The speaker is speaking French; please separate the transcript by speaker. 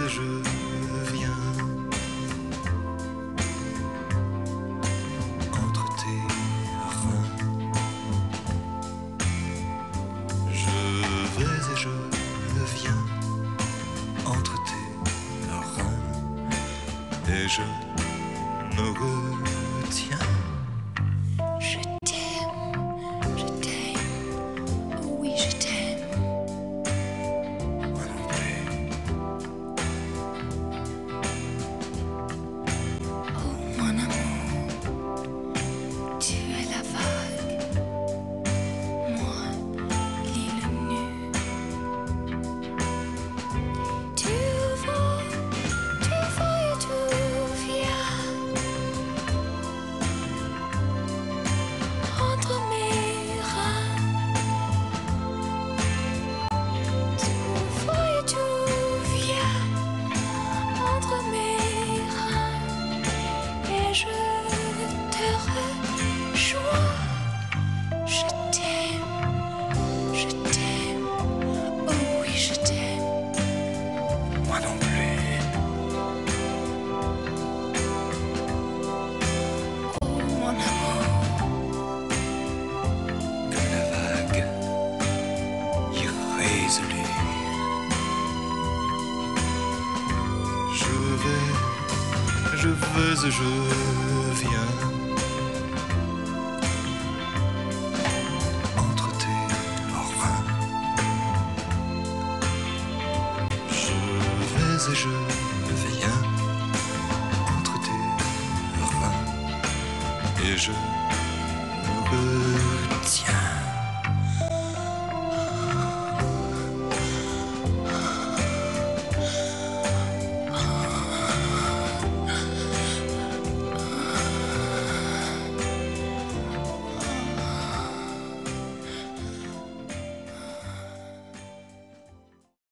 Speaker 1: et je viens entre tes reins. Je vais et je viens entre tes reins et je me retiens.
Speaker 2: Je
Speaker 1: vais et je viens entre tes reins. Je vais et je viens entre tes reins et je.